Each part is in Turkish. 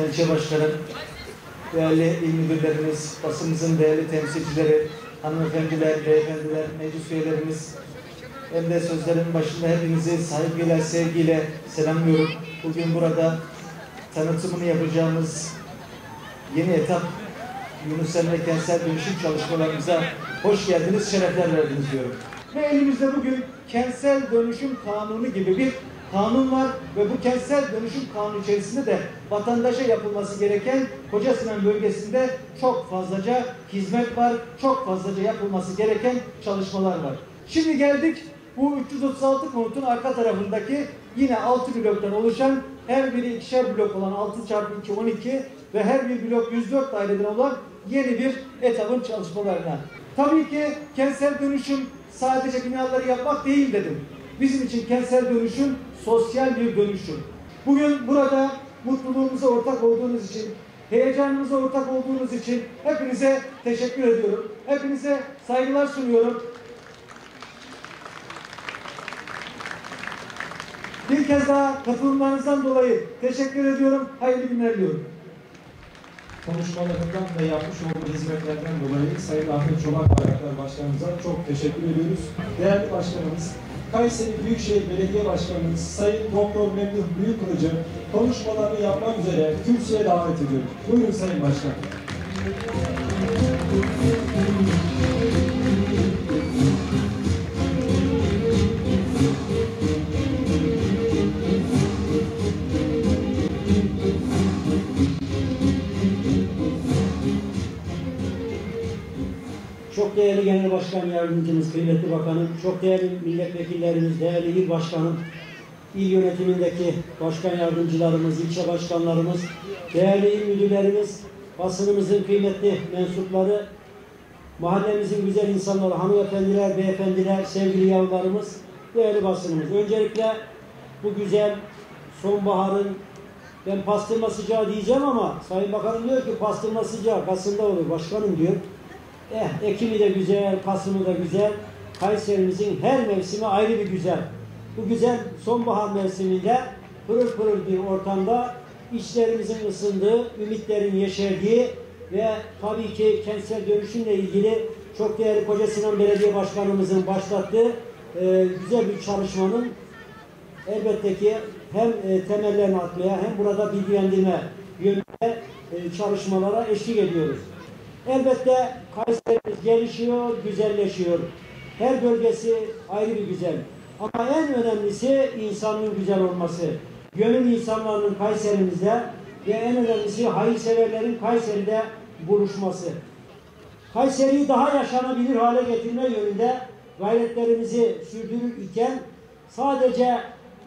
Kocasinan İlçe Başkanı, değerli il müdürlerimiz, basımızın değerli temsilcileri, hanımefendiler, beyefendiler, meclis üyelerimiz, hem de sözlerin başında hepinizi saygıyla, sevgiyle selamlıyorum. Bugün burada tanıtımını yapacağımız yeni etap Yunus Emre kentsel dönüşüm çalışmalarımıza hoş geldiniz, şerefler verdiniz diyorum. Ve elimizde bugün kentsel dönüşüm kanunu gibi bir kanun var ve bu kentsel dönüşüm kanunu içerisinde de vatandaşa yapılması gereken Kocasinan bölgesinde çok fazlaca hizmet var, çok fazlaca yapılması gereken çalışmalar var. Şimdi geldik bu 336 konutun arka tarafındaki yine 6 bloktan oluşan her biri ikişer blok olan 6 çarpı 2 12 ve her bir blok 104 daireden olan yeni bir etapın çalışmalarına. Tabii ki kentsel dönüşüm sadece binaları yapmak değil dedim. Bizim için kentsel dönüşüm sosyal bir dönüşüm. Bugün burada mutluluğumuza ortak olduğunuz için, heyecanımıza ortak olduğunuz için hepinize teşekkür ediyorum. Hepinize saygılar sunuyorum. Bir kez daha katılımlarınızdan dolayı teşekkür ediyorum. Hayırlı günler diliyorum. konuşmalarından ve yapmış olduğu hizmetlerden dolayı Sayın Ahmet Çolak Bayraktar Başkanımıza çok teşekkür ediyoruz. Değerli Başkanımız, Kayseri Büyükşehir Belediye Başkanımız Sayın Doktor Memduh Büyükkılıcı konuşmalarını yapmak üzere kürsüye davet ediyorum. Buyurun Sayın Başkan. Başkan Yardımcımız, kıymetli bakanım, çok değerli milletvekillerimiz, değerli il başkanım, il yönetimindeki başkan yardımcılarımız, ilçe başkanlarımız, değerli il müdürlerimiz, basınımızın kıymetli mensupları, mahallemizin güzel insanları, hanımefendiler, beyefendiler, sevgili yavrularımız, değerli basınımız. Öncelikle bu güzel sonbaharın ben pastırma sıcağı diyeceğim ama Sayın Bakanım diyor ki pastırma sıcağı Kasım'da olur başkanım diyor. Eh, Ekim'i de güzel, Kasım'ı da güzel. Kayserimizin her mevsimi ayrı bir güzel. Bu güzel sonbahar mevsiminde pırıl pırıl bir ortamda içlerimizin ısındığı, ümitlerin yeşerdiği ve tabii ki kentsel dönüşümle ilgili çok değerli Koca Sinan Belediye Başkanımızın başlattığı e, güzel bir çalışmanın elbette ki hem e, temellerini atmaya hem burada bilgilendirme yönünde e, çalışmalara eşlik ediyoruz. Elbette Kayserimiz gelişiyor, güzelleşiyor. Her bölgesi ayrı bir güzel. Ama en önemlisi insanın güzel olması. Gönül insanlarının Kayserimizde ve en önemlisi hayırseverlerin Kayseri'de buluşması. Kayseri'yi daha yaşanabilir hale getirme yönünde gayretlerimizi sürdürür iken sadece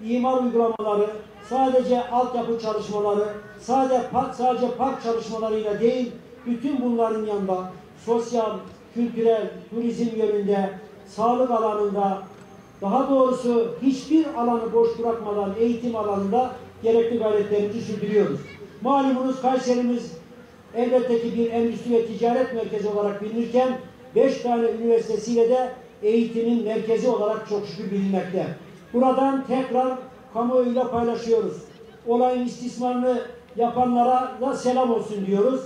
imar uygulamaları, sadece altyapı çalışmaları, sadece park, sadece park çalışmalarıyla değil, bütün bunların yanında sosyal, kültürel, turizm yönünde, sağlık alanında, daha doğrusu hiçbir alanı boş bırakmadan eğitim alanında gerekli gayretlerimizi sürdürüyoruz. Malumunuz Kayserimiz elbette ki bir endüstri ve ticaret merkezi olarak bilinirken beş tane üniversitesiyle de eğitimin merkezi olarak çok şükür bilinmekte. Buradan tekrar kamuoyuyla paylaşıyoruz. Olayın istismarını yapanlara da selam olsun diyoruz.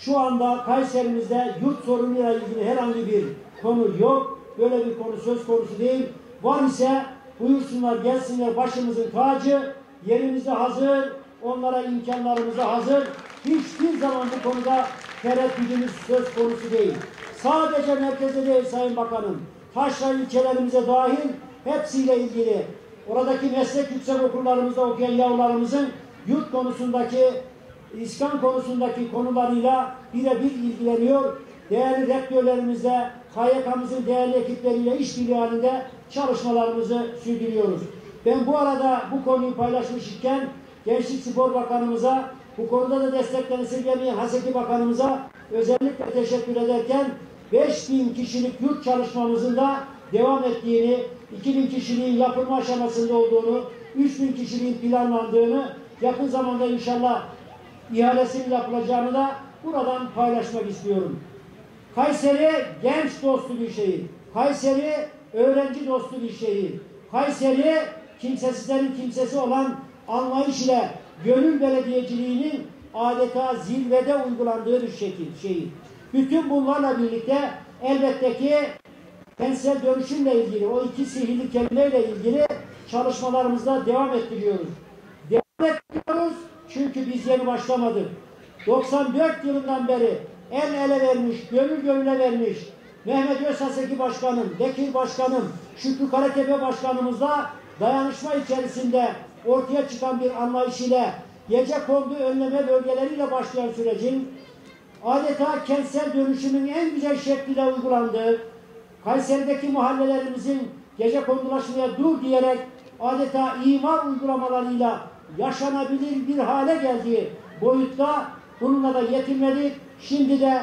Şu anda Kayserimizde yurt sorunuyla ilgili herhangi bir konu yok. Böyle bir konu söz konusu değil. Var ise buyursunlar gelsinler başımızın tacı. Yerimizde hazır. Onlara imkanlarımızda hazır. Hiçbir zaman bu konuda tereddüdümüz söz konusu değil. Sadece merkezde değil Sayın Bakanım. Taşra ilçelerimize dahil hepsiyle ilgili oradaki meslek yüksek okullarımızda okuyan yavrularımızın yurt konusundaki İskan konusundaki konularıyla birebir ilgileniyor. Değerli rektörlerimizle, KYK'mızın değerli ekipleriyle işbirliği halinde çalışmalarımızı sürdürüyoruz. Ben bu arada bu konuyu paylaşmış iken Gençlik Spor Bakanımıza, bu konuda da desteklerini esirgemeyen Haseki Bakanımıza özellikle teşekkür ederken 5000 kişilik yurt çalışmamızın da devam ettiğini, 2000 kişiliğin yapılma aşamasında olduğunu, 3000 kişiliğin planlandığını, yakın zamanda inşallah ihalesinin yapılacağını da buradan paylaşmak istiyorum. Kayseri genç dostu bir şehir. Kayseri öğrenci dostu bir şehir. Kayseri kimsesizlerin kimsesi olan anlayış ile gönül belediyeciliğinin adeta zirvede uygulandığı bir şekil şehir. Bütün bunlarla birlikte elbette ki kentsel dönüşümle ilgili o iki sihirli kelimeyle ilgili çalışmalarımızda devam ettiriyoruz. Devam ettiriyoruz çünkü biz yeni başlamadık. 94 yılından beri el ele vermiş, gönül gönüle vermiş Mehmet Özsaseki Başkanım, Bekir Başkanım, Şükrü Karatepe Başkanımızla dayanışma içerisinde ortaya çıkan bir anlayış ile gece kondu önleme bölgeleriyle başlayan sürecin adeta kentsel dönüşümün en güzel şekliyle uygulandığı, Kayseri'deki mahallelerimizin gece kondulaşmaya dur diyerek adeta imar uygulamalarıyla yaşanabilir bir hale geldiği boyutta bununla da yetinmedik. Şimdi de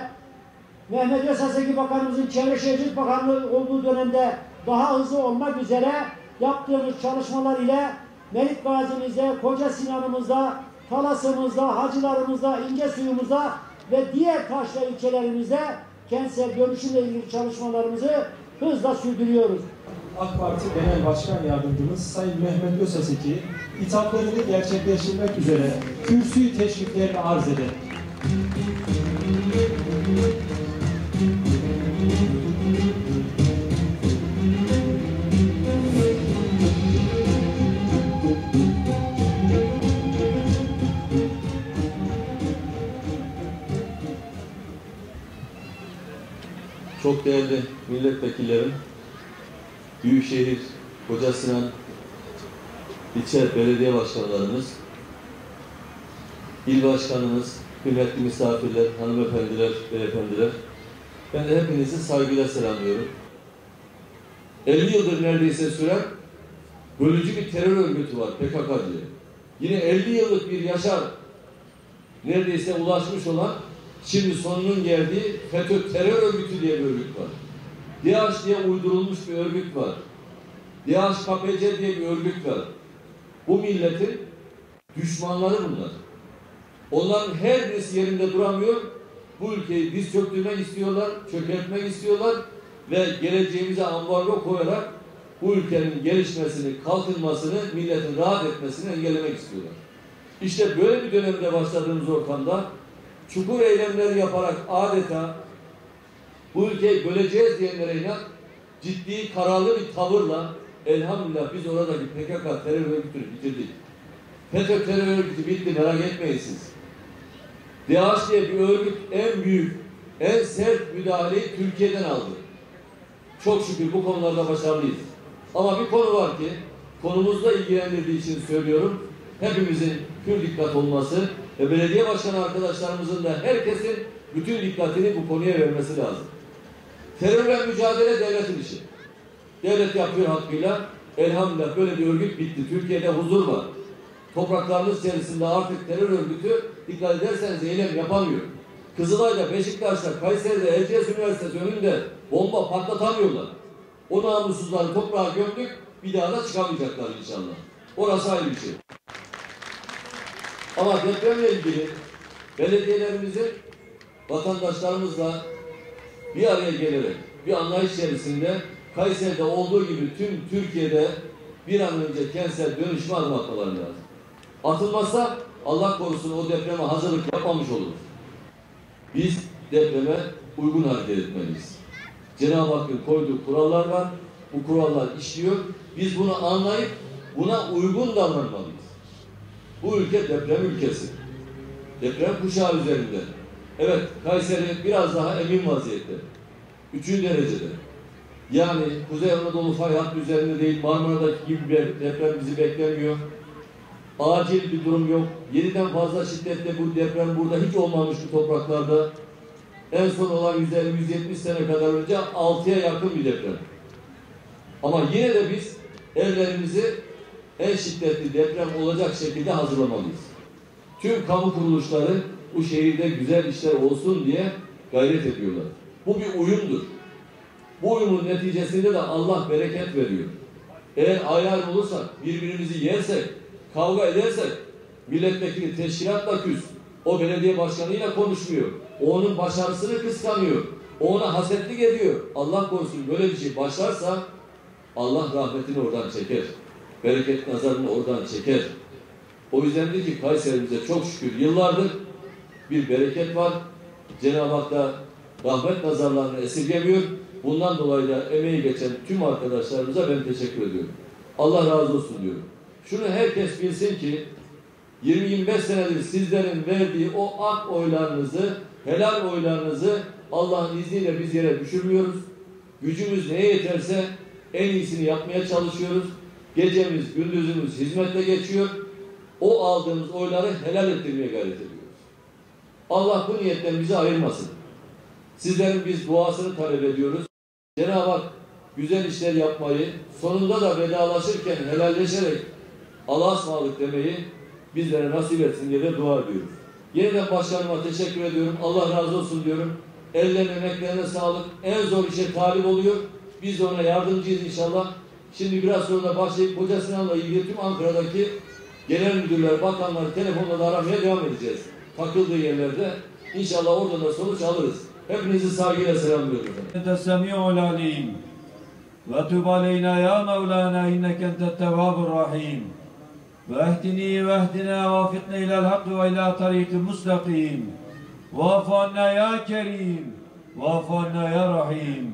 Mehmet Özaseki Bakanımızın Çevre Şehircilik Bakanlığı olduğu dönemde daha hızlı olmak üzere yaptığımız çalışmalar ile Melik Gazi'mizde, Koca Sinan'ımızda, Talas'ımızda, Hacılarımızda, İnce Suyumuzda ve diğer taşra ilçelerimizde kentsel dönüşümle ilgili çalışmalarımızı hızla sürdürüyoruz. AK Parti Genel Başkan Yardımcımız Sayın Mehmet Özaseki hitaplarını gerçekleştirmek üzere kürsüyü teşriflerini arz eder. Çok değerli milletvekillerim, Büyükşehir, Koca Sinan, ilçe belediye başkanlarımız, il başkanımız, kıymetli misafirler, hanımefendiler, beyefendiler, ben de hepinizi saygıyla selamlıyorum. 50 yıldır neredeyse süren bölücü bir terör örgütü var PKK diye. Yine 50 yıllık bir yaşar neredeyse ulaşmış olan şimdi sonunun geldiği FETÖ terör örgütü diye bir örgüt var. DAEŞ diye uydurulmuş bir örgüt var. DAEŞ KPC diye bir örgüt var. Bu milletin düşmanları bunlar. Onların her birisi yerinde duramıyor. Bu ülkeyi diz çöktürmek istiyorlar, çökertmek istiyorlar ve geleceğimize ambargo koyarak bu ülkenin gelişmesini, kalkınmasını, milletin rahat etmesini engellemek istiyorlar. İşte böyle bir dönemde başladığımız ortamda çukur eylemler yaparak adeta bu ülkeyi böleceğiz diyenlere inat ciddi, kararlı bir tavırla elhamdülillah biz oradaki PKK terör örgütünü bitirdik. FETÖ terör örgütü bitti merak etmeyin siz. DAEŞ diye bir örgüt en büyük, en sert müdahaleyi Türkiye'den aldı. Çok şükür bu konularda başarılıyız. Ama bir konu var ki konumuzla ilgilendirdiği için söylüyorum. Hepimizin pür dikkat olması ve belediye başkanı arkadaşlarımızın da herkesin bütün dikkatini bu konuya vermesi lazım. Terörle mücadele devletin işi. Devlet yapıyor hakkıyla. Elhamdülillah böyle bir örgüt bitti. Türkiye'de huzur var. Topraklarımız içerisinde artık terör örgütü dikkat ederseniz eylem yapamıyor. Kızılay'da, Beşiktaş'ta, Kayseri'de, Erciyes Üniversitesi önünde bomba patlatamıyorlar. O namussuzları toprağa gömdük, bir daha da çıkamayacaklar inşallah. Orası ayrı bir şey. Ama depremle ilgili belediyelerimizin vatandaşlarımızla bir araya gelerek bir anlayış içerisinde Kayseri'de olduğu gibi tüm Türkiye'de bir an önce kentsel dönüşme adım atmaları lazım. Atılmazsa Allah korusun o depreme hazırlık yapmamış oluruz. Biz depreme uygun hareket etmeliyiz. Cenab-ı Hakk'ın koyduğu kurallar var. Bu kurallar işliyor. Biz bunu anlayıp buna uygun davranmalıyız. Bu ülke deprem ülkesi. Deprem kuşağı üzerinde. Evet Kayseri biraz daha emin vaziyette. Üçüncü derecede. Yani Kuzey Anadolu fay hattı üzerinde değil Marmara'daki gibi bir deprem bizi beklemiyor. Acil bir durum yok. Yediden fazla şiddette bu deprem burada hiç olmamış bu topraklarda. En son olan 150-170 sene kadar önce 6'ya yakın bir deprem. Ama yine de biz evlerimizi en şiddetli deprem olacak şekilde hazırlamalıyız. Tüm kamu kuruluşları bu şehirde güzel işler olsun diye gayret ediyorlar. Bu bir uyumdur. Bu uyumun neticesinde de Allah bereket veriyor. Eğer ayrı olursak, birbirimizi yersek, kavga edersek, milletvekili teşkilatla küs, o belediye başkanıyla konuşmuyor, o onun başarısını kıskanıyor, o ona hasetlik ediyor. Allah korusun böyle bir şey başlarsa Allah rahmetini oradan çeker. Bereket nazarını oradan çeker. O yüzden de ki Kayserimize çok şükür yıllardır bir bereket var. Cenab-ı Hak da rahmet nazarlarını esirgemiyor. Bundan dolayı da emeği geçen tüm arkadaşlarımıza ben teşekkür ediyorum. Allah razı olsun diyorum. Şunu herkes bilsin ki 20-25 senedir sizlerin verdiği o ak oylarınızı, helal oylarınızı Allah'ın izniyle biz yere düşürmüyoruz. Gücümüz neye yeterse en iyisini yapmaya çalışıyoruz. Gecemiz, gündüzümüz hizmetle geçiyor. O aldığımız oyları helal ettirmeye gayret ediyoruz. Allah bu niyetten bizi ayırmasın. Sizlerin biz duasını talep ediyoruz. Cenab-ı Hak güzel işler yapmayı, sonunda da vedalaşırken helalleşerek Allah'a ısmarladık demeyi bizlere nasip etsin diye de dua ediyoruz. Yeniden başkanıma teşekkür ediyorum. Allah razı olsun diyorum. Ellerine emeklerine sağlık. En zor işe talip oluyor. Biz ona yardımcıyız inşallah. Şimdi biraz sonra da başlayıp Hoca Sinan'la ilgili tüm Ankara'daki genel müdürler, bakanları telefonla da aramaya devam edeceğiz takıldığı yerlerde inşallah oradan da sonuç alırız. Hepinizi saygıyla selamlıyorum. Ente semi'ul alim. Ve tub aleyna ya Mevlana inneke entet tevvabur rahim. Ve ehdini ve ehdina ve fitne ilel hak ve ila tariki mustakim ve afanna ya kerim. Ve afanna ya rahim.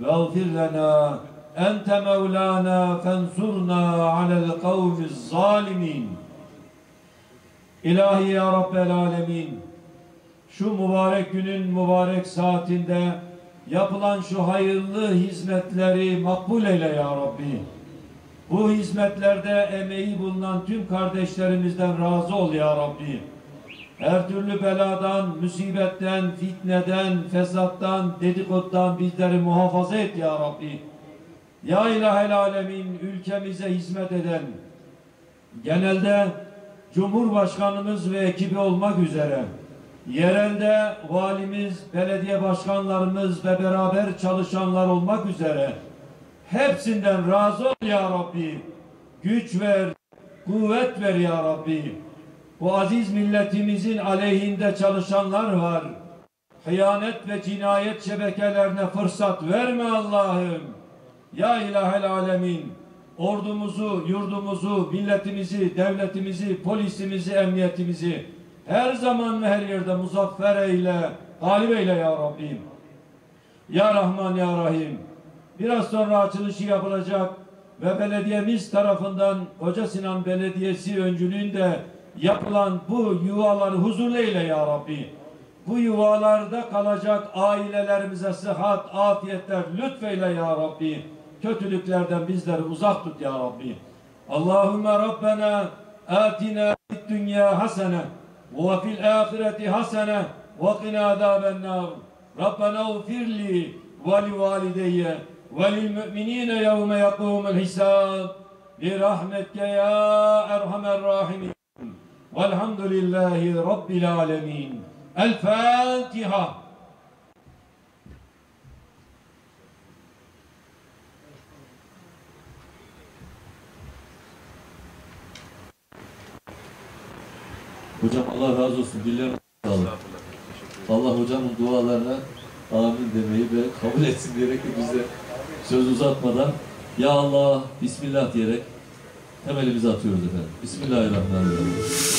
Ve agfir lana ente Mevlana fensurna alel kavmiz zalimin. İlahi ya Rabbel Alemin şu mübarek günün mübarek saatinde yapılan şu hayırlı hizmetleri makbul eyle ya Rabbi. Bu hizmetlerde emeği bulunan tüm kardeşlerimizden razı ol ya Rabbi. Her türlü beladan, musibetten, fitneden, fesattan, dedikodudan bizleri muhafaza et ya Rabbi. Ya ilahel alemin ülkemize hizmet eden, genelde Cumhurbaşkanımız ve ekibi olmak üzere yerelde valimiz, belediye başkanlarımız ve beraber çalışanlar olmak üzere hepsinden razı ol ya Rabbi. Güç ver, kuvvet ver ya Rabbi. Bu aziz milletimizin aleyhinde çalışanlar var. Hıyanet ve cinayet şebekelerine fırsat verme Allah'ım. Ya ilahel alemin ordumuzu, yurdumuzu, milletimizi, devletimizi, polisimizi, emniyetimizi her zaman ve her yerde muzaffer eyle, galip eyle ya Rabbim. Ya Rahman ya Rahim. Biraz sonra açılışı yapılacak ve belediyemiz tarafından Koca Sinan Belediyesi öncülüğünde yapılan bu yuvaları huzurlu eyle ya Rabbi. Bu yuvalarda kalacak ailelerimize sıhhat, afiyetler lütfeyle ya Rabbi. Kötülüklerden bizleri uzak tut ya Rabbi. Allahümme Rabbena atina fid dünya hasene ve fil ahireti hasene ve qina azaben nar. Rabbena ufir li ve li valideyye ve lil müminine yevme yakumul hisab. Bi rahmetke ya erhamer rahimin. Velhamdülillahi Rabbil alemin. El Fatiha. Hocam Allah razı olsun. Dillerine sağlık. Allah hocamın dualarına amin demeyi ve kabul etsin diyerek de bize söz uzatmadan Ya Allah, Bismillah diyerek temelimizi atıyoruz efendim. Bismillahirrahmanirrahim.